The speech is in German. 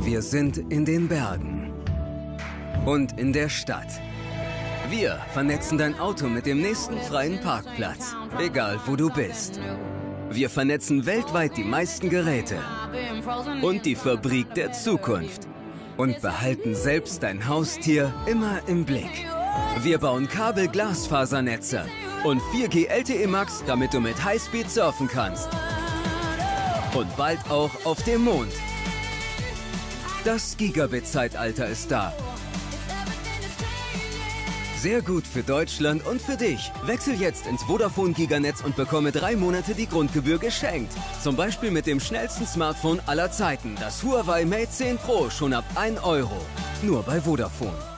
Wir sind in den Bergen und in der Stadt. Wir vernetzen dein Auto mit dem nächsten freien Parkplatz, egal wo du bist. Wir vernetzen weltweit die meisten Geräte und die Fabrik der Zukunft und behalten selbst dein Haustier immer im Blick. Wir bauen Kabel-Glasfasernetze und 4G LTE Max, damit du mit Highspeed surfen kannst. Und bald auch auf dem Mond. Das Gigabit-Zeitalter ist da. Sehr gut für Deutschland und für dich. Wechsel jetzt ins Vodafone Giganetz und bekomme drei Monate die Grundgebühr geschenkt. Zum Beispiel mit dem schnellsten Smartphone aller Zeiten, das Huawei Mate 10 Pro, schon ab 1 Euro. Nur bei Vodafone.